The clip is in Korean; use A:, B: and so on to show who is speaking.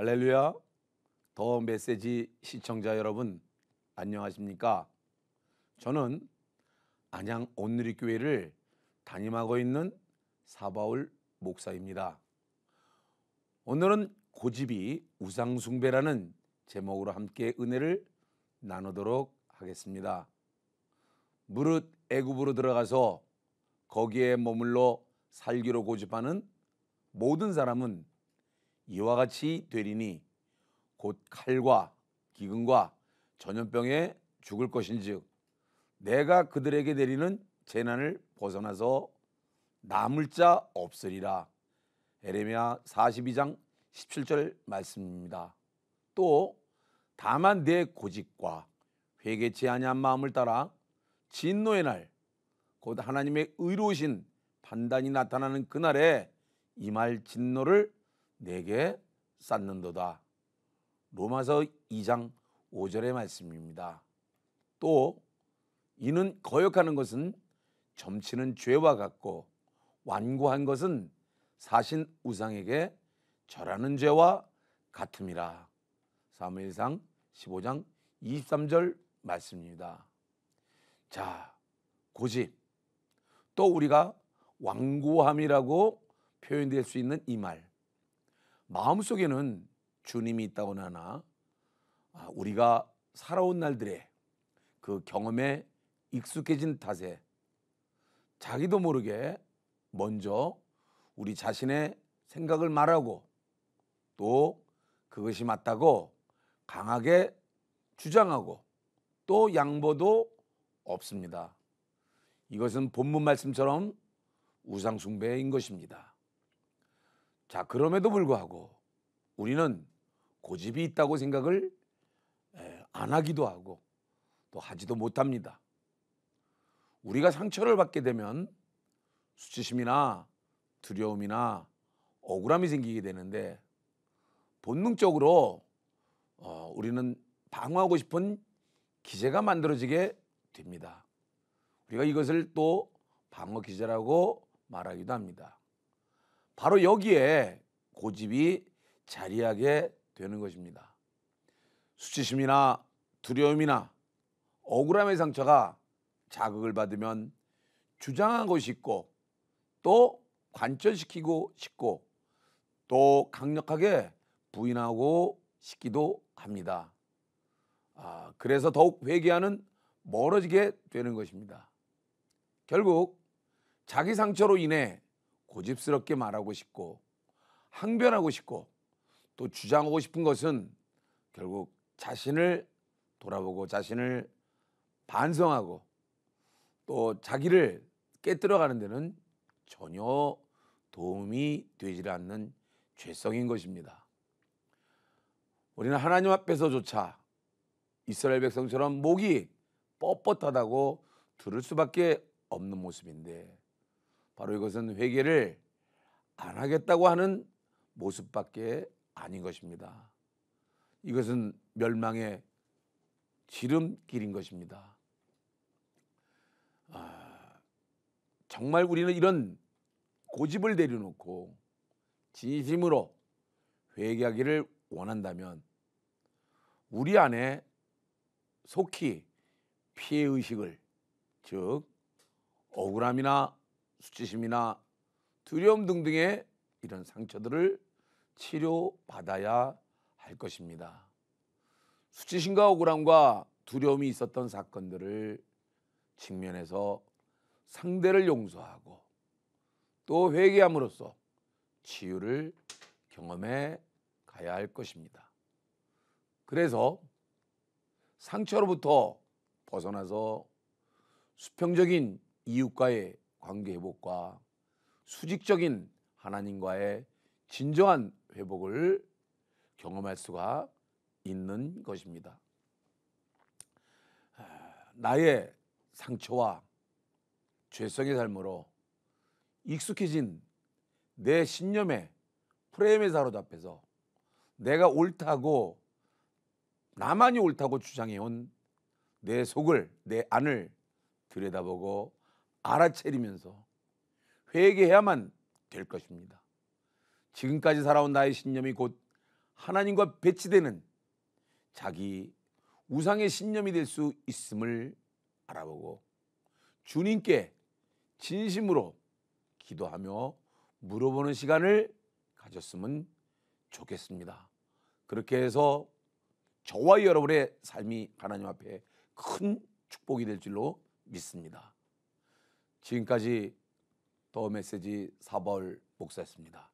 A: 할렐루야. 더 메시지 시청자 여러분 안녕하십니까? 저는 안양 온누리 교회를 담임하고 있는 사바울 목사입니다. 오늘은 고집이 우상숭배라는 제목으로 함께 은혜를 나누도록 하겠습니다. 무릇 애굽으로 들어가서 거기에 머물러 살기로 고집하는 모든 사람은 이와 같이 되리니 곧 칼과 기근과 전염병에 죽을 것인즉 내가 그들에게 내리는 재난을 벗어나서 남을 자 없으리라. 에레미야 42장 17절 말씀입니다. 또 다만 내 고집과 회개치 아니한 마음을 따라 진노의 날 곧 하나님의 의로우신 판단이 나타나는 그날에 이말 진노를 내게 쌓는도다. 로마서 2장 5절의 말씀입니다. 또 이는 거역하는 것은 점치는 죄와 같고 완고한 것은 사신 우상에게 절하는 죄와 같음이라. 사무엘상 15장 23절 말씀입니다. 자, 고집. 또 우리가 완고함이라고 표현될 수 있는 이 말. 마음속에는 주님이 있다고는 하나 아, 우리가 살아온 날들의 그 경험에 익숙해진 탓에 자기도 모르게 먼저 우리 자신의 생각을 말하고 또 그것이 맞다고 강하게 주장하고 또 양보도 없습니다. 이것은 본문 말씀처럼 우상숭배인 것입니다. 자, 그럼에도 불구하고 우리는 고집이 있다고 생각을 안 하기도 하고 또 하지도 못합니다. 우리가 상처를 받게 되면 수치심이나 두려움이나 억울함이 생기게 되는데 본능적으로 어, 우리는 방어하고 싶은 기제가 만들어지게 됩니다. 우리가 이것을 또 방어 기제라고 말하기도 합니다. 바로 여기에 고집이 자리하게 되는 것입니다. 수치심이나 두려움이나 억울함의 상처가 자극을 받으면 주장하고 싶고 또 관철시키고 싶고 또 강력하게 부인하고 싶기도 합니다. 아, 그래서 더욱 회개하는 멀어지게 되는 것입니다. 결국 자기 상처로 인해 고집스럽게 말하고 싶고 항변하고 싶고 또 주장하고 싶은 것은 결국 자신을 돌아보고 자신을 반성하고 또 자기를 깨뜨려 가는 데는 전혀 도움이 되질 않는 죄성인 것입니다. 우리는 하나님 앞에서조차 이스라엘 백성처럼 목이 뻣뻣하다고 들을 수밖에 없는 모습인데 바로 이것은 회개를 안 하겠다고 하는 모습밖에 아닌 것입니다. 이것은 멸망의 지름길인 것입니다. 아, 정말 우리는 이런 고집을 내려놓고 진심으로 회개하기를 원한다면 우리 안에 속히 피해 의식을 즉 억울함이나 수치심이나 두려움 등등의 이런 상처들을 치료받아야 할 것입니다. 수치심과 억울함과 두려움이 있었던 사건들을 측면에서 상대를 용서하고 또 회개함으로써 치유를 경험해 가야 할 것입니다. 그래서 상처로부터 벗어나서 수평적인 이웃과의 관계 회복과 수직적인 하나님과의 진정한 회복을 경험할 수가 있는 것입니다. 나의 상처와 죄성의 삶으로 익숙해진 내 신념의 프레임에 사로잡혀서 내가 옳다고 나만이 옳다고 주장해온 내 속을 내 안을 들여다보고 알아채리면서 회개해야만 될 것입니다. 지금까지 살아온 나의 신념이 곧 하나님과 배치되는 자기 우상의 신념이 될 수 있음을 알아보고 주님께 진심으로 기도하며 물어보는 시간을 가졌으면 좋겠습니다. 그렇게 해서 저와 여러분의 삶이 하나님 앞에 큰 축복이 될 줄로 믿습니다. 지금까지 더 메시지 사벌 목사였습니다.